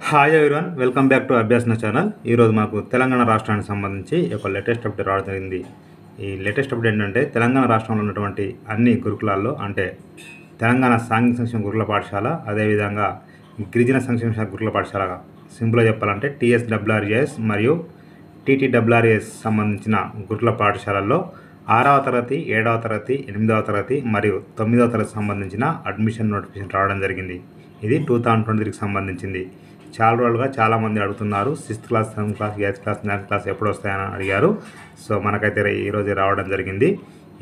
Hi everyone welcome back to Abhyasana channel ఈరోజు మాకు తెలంగాణ రాష్ట్రానికి సంబంధించి ఒక లేటెస్ట్ అప్డేట్ రావడం జరిగింది. ఈ లేటెస్ట్ అప్డేట్ ఏంటంటే తెలంగాణ రాష్ట్రంలో ఉన్నటువంటి అన్ని గురుకులాల్లో అంటే తెలంగాణ సాంఘిక సంక్షేమ గురుకుల పాఠశాల అదేవిధంగా గిరిజన సంక్షేమ శాఖ గురుకుల పాఠశాల సింపుల్గా చెప్పాలంటే టీఎస్డబ్ల్యూఆర్ఏఎస్ మరియు టీటీడబ్ల్యూఆర్ఎస్ సంబంధించిన గురుకుల పాఠశాలల్లో ఆరవ తరగతి ఏడవ తరగతి ఎనిమిదవ తరగతి మరియు తొమ్మిదవ తరగతి సంబంధించిన అడ్మిషన్ నోటిఫికేషన్ రావడం జరిగింది. ఇది టూ థౌజండ్ ట్వంటీ త్రీకి సంబంధించింది. చాలా రోజులుగా చాలామంది అడుగుతున్నారు. Sixth class seventh class eighth class ninth class ఎప్పుడు వస్తాయని అడిగారు. సో మనకైతే ఈరోజు రావడం జరిగింది.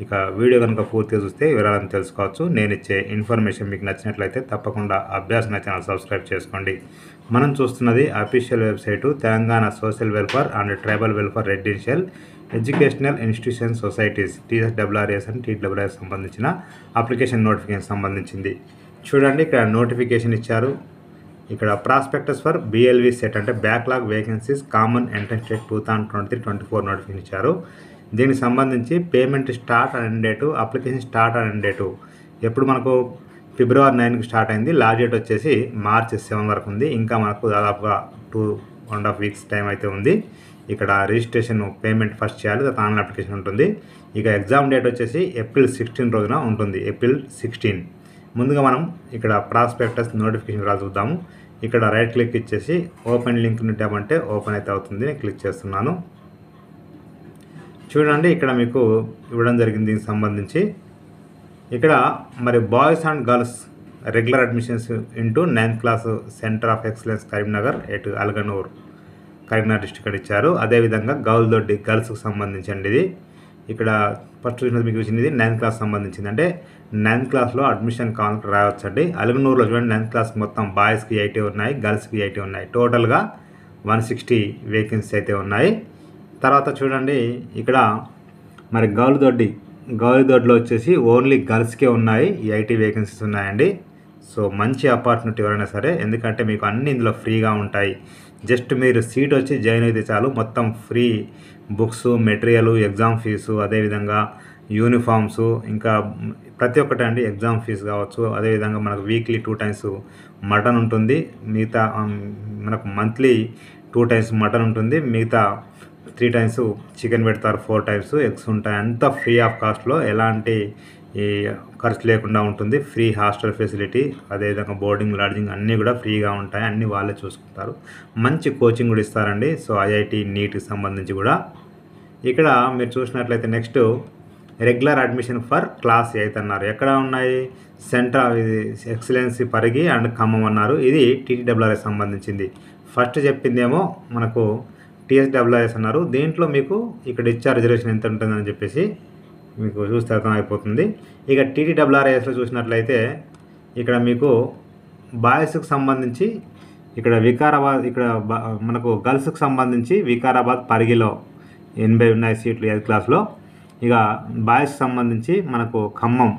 ఇక వీడియో కనుక పూర్తిగా చూస్తే వివరాలను తెలుసుకోవచ్చు. నేను ఇచ్చే ఇన్ఫర్మేషన్ మీకు నచ్చినట్లయితే తప్పకుండా అభ్యాసన ఛానల్ సబ్స్క్రైబ్ చేసుకోండి. మనం చూస్తున్నది official website Telangana social welfare and tribal welfare residential educational institution societies TSWRS and TWRS సంబంధించిన అప్లికేషన్ నోటిఫికేషన్ సంబంధించింది. చూడండి ఇక్కడ నోటిఫికేషన్ ఇచ్చారు. ఇక్కడ ప్రాస్పెక్టస్ ఫర్ బిఎల్వి సెట్ అంటే backlog vacancies common entrance test two thousand twenty three twenty four notification ఇచ్చారు. దీనికి సంబంధించి payment start and date application start and date ఎప్పుడు మనకు ఫిబ్రవరి నైన్కి స్టార్ట్ అయింది లాస్ట్ డేట్ వచ్చేసి మార్చ్ సెవెన్ వరకు ఉంది. ఇంకా మనకు దాదాపుగా two and half weeks time అయితే ఉంది. ఇక్కడ రిజిస్ట్రేషన్ పేమెంట్ ఫస్ట్ చేయాలి తర్వాత ఆన్లైన్ అప్లికేషన్ ఉంటుంది. ఇక ఎగ్జామ్ డేట్ వచ్చేసి ఏప్రిల్ సిక్స్టీన్ రోజున ఉంటుంది. ఏప్రిల్ సిక్స్టీన్ ముందుగా మనం ఇక్కడ ప్రాస్పెక్టస్ నోటిఫికేషన్ వివరాలు చూద్దాము. ఇక్కడ రైట్ క్లిక్ ఇచ్చేసి ఓపెన్ లింక్ ట్యాబ్ అంటే ఓపెన్ అయితే అవుతుంది నేను క్లిక్ చేస్తున్నాను. చూడండి ఇక్కడ మీకు ఇవ్వడం జరిగింది దీనికి సంబంధించి. ఇక్కడ మరి boys and girls regular admissions into ninth class centre of excellence Karimnagar at Alganoor Karimnagar district ఇచ్చారు అదేవిధంగా గౌల్దొడ్డి గర్ల్స్కి సంబంధించండి ఇది. ఇక్కడ ఫస్ట్ చూసినది మీకు వచ్చింది నైన్త్ క్లాస్ సంబంధించింది. అంటే నైన్త్ క్లాస్లో అడ్మిషన్ కాన్సెప్ట్ రావచ్చండి. అలగనూరులో చూడండి నైన్త్ క్లాస్ మొత్తం బాయ్స్కి ఐటీ ఉన్నాయి గర్ల్స్కి ఐటీ ఉన్నాయి. టోటల్గా వన్ సిక్స్టీ వేకెన్సీ అయితే ఉన్నాయి. తర్వాత చూడండి ఇక్కడ మరి గౌలిదొడ్డి గౌలిదొడ్డిలో వచ్చేసి ఓన్లీ గర్ల్స్కే ఉన్నాయి ఐటీ వేకెన్సీస్ ఉన్నాయండి. సో మంచి ఆపర్చునిటీ ఎవరైనా సరే ఎందుకంటే మీకు అన్ని ఇందులో ఫ్రీగా ఉంటాయి. జస్ట్ మీరు సీట్ వచ్చి జాయిన్ అయితే చాలు. మొత్తం free books material exam fee అదేవిధంగా యూనిఫామ్స్ ఇంకా ప్రతి ఒక్కటి అండి ఎగ్జామ్ ఫీజు కావచ్చు. అదేవిధంగా మనకు వీక్లీ టూ టైమ్స్ మటన్ ఉంటుంది. మిగతా మనకు మంత్లీ టూ టైమ్స్ మటన్ ఉంటుంది. మిగతా త్రీ టైమ్స్ చికెన్ పెడతారు ఫోర్ టైమ్స్ ఎగ్స్ ఉంటాయి. అంతా ఫ్రీ ఆఫ్ కాస్ట్లో ఎలాంటి ఈ ఖర్చు లేకుండా ఉంటుంది. ఫ్రీ హాస్టల్ ఫెసిలిటీ అదేవిధంగా బోర్డింగ్ లాడ్జింగ్ అన్నీ కూడా ఫ్రీగా ఉంటాయి. అన్నీ వాళ్ళే చూసుకుంటారు. మంచి కోచింగ్ కూడా ఇస్తారండి. సో ఐఐటి నీట్కి సంబంధించి కూడా. ఇక్కడ మీరు చూసినట్లయితే next regular admission for class eighth అన్నారు. ఎక్కడ ఉన్నాయి? Centre excellency Parigi and Khammam అన్నారు. ఇది టీటీడబ్ల్యూఆర్ఎస్ సంబంధించింది. ఫస్ట్ చెప్పిందేమో మనకు టీఎస్డబ్ల్యూఆర్ఎస్ అన్నారు. దీంట్లో మీకు ఇక్కడ ఇచ్చే రిజర్వేషన్ ఎంత ఉంటుందని చెప్పేసి మీకు చూస్తే అర్థం అయిపోతుంది ఇక టీటీడబ్ల్యూఆర్ఎస్లో చూసినట్లయితే ఇక్కడ మీకు బాయ్స్కి సంబంధించి ఇక్కడ వికారాబాద్ ఇక్కడ బ- మనకు గర్ల్స్కి సంబంధించి వికారాబాద్ పరిగిలో ఎనభై ఉన్నాయి సీట్లు ఎయిత్ క్లాస్లో. ఇక బాయ్స్కి సంబంధించి మనకు ఖమ్మం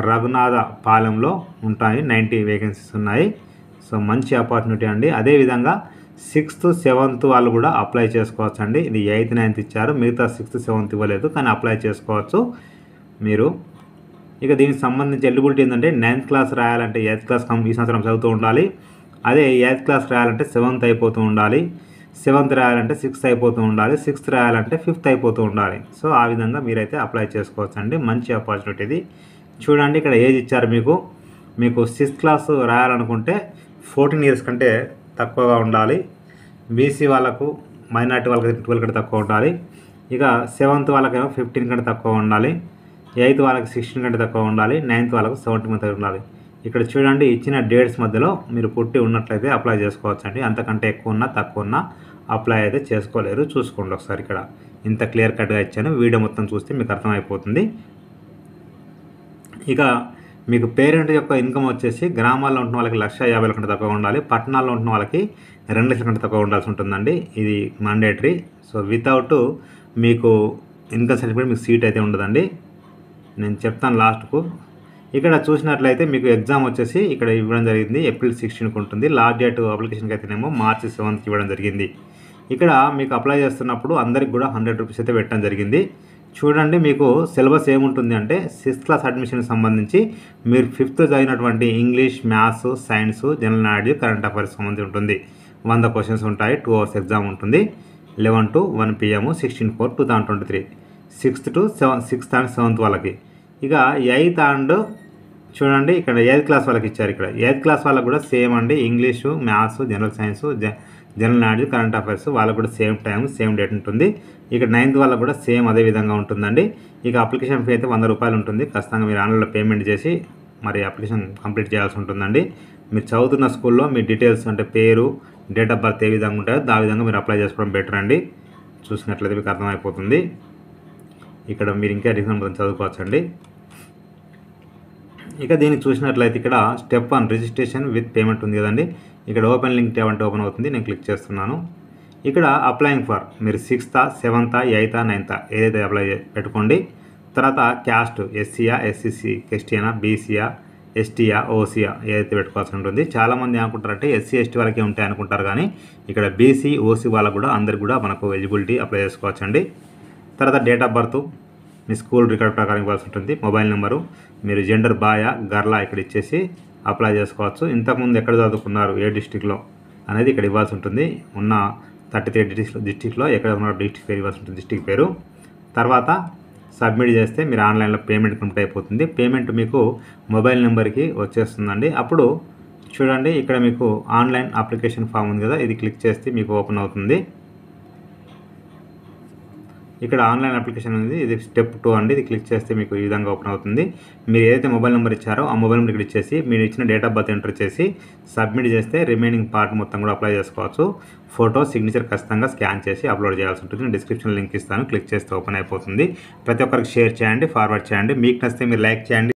రఘునాథ పాలెంలో ఉంటాయి. నైంటీ వేకెన్సీస్ ఉన్నాయి. సో మంచి ఆపర్చునిటీ అండి. అదేవిధంగా సిక్స్త్ సెవెంత్ వాళ్ళు కూడా అప్లై చేసుకోవచ్చు అండి ఇది ఎయిత్ నైన్త్ ఇచ్చారు. మిగతా సిక్స్త్ సెవెంత్ ఇవ్వలేదు కానీ అప్లై చేసుకోవచ్చు. మీరు ఇక దీనికి సంబంధించి ఎలిజిబిలిటీ ఏంటంటే నైన్త్ క్లాస్ రాయాలంటే ఎయిత్ క్లాస్ ఈ సంవత్సరం చదువుతూ ఉండాలి. అదే ఎయిత్ క్లాస్ రాయాలంటే సెవెంత్ అయిపోతూ ఉండాలి. సెవెంత్ రాయాలంటే సిక్స్త్ అయిపోతూ ఉండాలి. సిక్స్త్ రాయాలంటే ఫిఫ్త్ అయిపోతూ ఉండాలి. సో ఆ విధంగా మీరైతే అప్లై చేసుకోవచ్చు అండి మంచి ఆపర్చునిటీ ఇది. చూడండి ఇక్కడ ఏజ్ ఇచ్చారు మీకు. మీకు సిక్స్త్ క్లాస్ రాయాలనుకుంటే ఫోర్టీన్ ఇయర్స్ కంటే తక్కువగా ఉండాలి. బీసీ వాళ్ళకు మైనార్టీ వాళ్ళకి ట్వెల్వ్ కంటే తక్కువ ఉండాలి. ఇక సెవెంత్ వాళ్ళకేమో ఫిఫ్టీన్ కంటే తక్కువ ఉండాలి. ఎయిత్ వాళ్ళకి సిక్స్టీన్ కంటే తక్కువ ఉండాలి. నైన్త్ వాళ్ళకు సెవెంటీన్ కంటే ఉండాలి. ఇక్కడ చూడండి ఇచ్చిన డేట్స్ మధ్యలో మీరు పుట్టి ఉన్నట్లయితే అప్లై చేసుకోవచ్చు అండి అంతకంటే ఎక్కువ ఉన్నా తక్కువ ఉన్నా అప్లై అయితే చేసుకోలేరు. చూసుకోండి ఒకసారి ఇక్కడ. ఇంత క్లియర్ కట్గా ఇచ్చాను. వీడియో మొత్తం చూస్తే మీకు అర్థమైపోతుంది. ఇక మీకు పేరెంట్ యొక్క ఇన్కమ్ వచ్చేసి గ్రామాల్లో ఉంటున్న వాళ్ళకి లక్ష యాభై కంటే తక్కువ ఉండాలి పట్టణాల్లో ఉంటున్న వాళ్ళకి రెండు లక్షల కంటే తక్కువ ఉండాల్సి ఉంటుందండి. ఇది మాండేటరీ సో వితౌట్ మీకు ఇన్కమ్ సర్టిఫికేట్ మీకు సీట్ అయితే ఉండదండి. నేను చెప్తాను లాస్ట్కు ఇక్కడ చూసినట్లయితే మీకు ఎగ్జామ్ వచ్చేసి ఇక్కడ ఇవ్వడం జరిగింది ఏప్రిల్ సిక్స్టీన్కి ఉంటుంది. లాస్ట్ డేట్ అప్లికేషన్కి అయితేనేమో మార్చి సెవెంత్కి ఇవ్వడం జరిగింది. ఇక్కడ మీకు అప్లై చేస్తున్నప్పుడు అందరికి కూడా హండ్రెడ్ రూపీస్ అయితే పెట్టడం జరిగింది. చూడండి మీకు సిలబస్ ఏముంటుంది అంటే సిక్స్త్ క్లాస్ అడ్మిషన్కి సంబంధించి మీరు ఫిఫ్త్ చదివినటువంటి English maths science general knowledge current affairs సంబంధించి ఉంటుంది. వంద క్వశ్చన్స్ ఉంటాయి టూ అవర్స్ ఎగ్జామ్ ఉంటుంది. Eleven to one PM sixteen four two thousand twenty three. Sixth to seven sixth and seventh వాళ్ళకి. ఇక ఎయిత్ అండ్ చూడండి ఇక్కడ ఎయిత్ క్లాస్ వాళ్ళకి ఇచ్చారు ఇక్కడ. ఎయిత్ క్లాస్ వాళ్ళకి కూడా సేమ్ అండి. English maths general science general knowledge current affairs వాళ్ళకు కూడా సేమ్ టైం సేమ్ డేట్ ఉంటుంది. ఇక నైన్త్ వాళ్ళకు కూడా సేమ్ అదే విధంగా ఉంటుందండి. ఇక అప్లికేషన్ ఫీ అయితే వంద రూపాయలు ఉంటుంది. ఖచ్చితంగా మీరు ఆన్లైన్లో పేమెంట్ చేసి మరి అప్లికేషన్ కంప్లీట్ చేయాల్సి ఉంటుందండి. మీరు చదువుతున్న స్కూల్లో మీ డీటెయిల్స్ అంటే పేరు డేట్ ఆఫ్ బర్త్ ఏ విధంగా ఉంటాయో ఆ విధంగా మీరు అప్లై చేసుకోవడం బెటర్ అండి. చూసినట్లయితే మీకు అర్థమైపోతుంది. ఇక్కడ మీరు ఇంకా రీజన్ చదువుకోవచ్చండి. ఇక దీన్ని చూసినట్లయితే ఇక్కడ step one registration with payment ఉంది కదండి. ఇక్కడ ఓపెన్ లింక్ ట్యాబ్ అంటే ఓపెన్ అవుతుంది నేను క్లిక్ చేస్తున్నాను. ఇక్కడ అప్లయింగ్ ఫర్ మీరు సిక్స్తా సెవెంతా ఎయితా నైన్తా ఏదైతే అప్లై పెట్టుకోండి తర్వాత క్యాస్ట్ ఎస్సీయా ఎస్సీసీ క్రిస్టియనా బీసీయా ఎస్టీయా ఓసీయా ఏదైతే పెట్టుకోవాల్సి ఉంటుంది. చాలామంది ఏమనుకుంటారంటే ఎస్సీ ఎస్టీ వాళ్ళకే ఉంటాయి అనుకుంటారు కానీ ఇక్కడ బీసీ ఓసీ వాళ్ళకు కూడా అందరికి కూడా మనకు ఎలిజిబిలిటీ అప్లై చేసుకోవచ్చండి. తర్వాత డేట్ ఆఫ్ బర్త్ మీ స్కూల్ రికార్డ్ ప్రకారం ఇవ్వాల్సి ఉంటుంది. మొబైల్ నెంబరు మీరు జెండర్ బాయా గర్లా ఇక్కడ ఇచ్చేసి అప్లై చేసుకోవచ్చు. ఇంతకుముందు ఎక్కడ చదువుకున్నారు? ఏ డిస్టిక్లో అనేది ఇక్కడ ఇవ్వాల్సి ఉంటుంది. ఉన్న థర్టీ త్రీ డిస్టిక్ డిస్టిక్లో ఎక్కడ ఉన్న డిస్టిక్ పేరు ఇవ్వాల్సి ఉంటుంది. డిస్టిక్ పేరు. తర్వాత సబ్మిట్ చేస్తే మీరు ఆన్లైన్లో పేమెంట్ కంప్లీట్ అయిపోతుంది. పేమెంట్ మీకు మొబైల్ నెంబర్కి వచ్చేస్తుందండి. అప్పుడు చూడండి ఇక్కడ మీకు ఆన్లైన్ అప్లికేషన్ ఫామ్ ఉంది కదా ఇది క్లిక్ చేస్తే మీకు ఓపెన్ అవుతుంది. ఇక్కడ ఆన్లైన్ అప్లికేషన్ ఉంది ఇది స్టెప్ టూ అండి. ఇది క్లిక్ చేస్తే మీకు ఈ విధంగా ఓపెన్ అవుతుంది. మీరు ఏదైతే మొబైల్ నెంబర్ ఇచ్చారో ఆ మొబైల్ నెంబర్ ఇక్కడ ఇచ్చేసి మీరు ఇచ్చిన డేట్ ఆఫ్ బర్త్ ఎంటర్ చేసి సబ్మిట్ చేస్తే రిమైనింగ్ పార్ట్ మొత్తం కూడా అప్లై చేసుకోవచ్చు. ఫోటో సిగ్నేచర్ ఖచ్చితంగా స్కాన్ చేసి అప్లోడ్ చేయాల్సి ఉంటుంది. నేను డిస్క్రిప్షన్ లింక్ ఇస్తాను. క్లిక్ చేస్తే ఓపెన్ అయిపోతుంది. ప్రతి ఒక్కరికి షేర్ చేయండి ఫార్వర్డ్ చేయండి. మీకు నచ్చితే మీరు లైక్ చేయండి.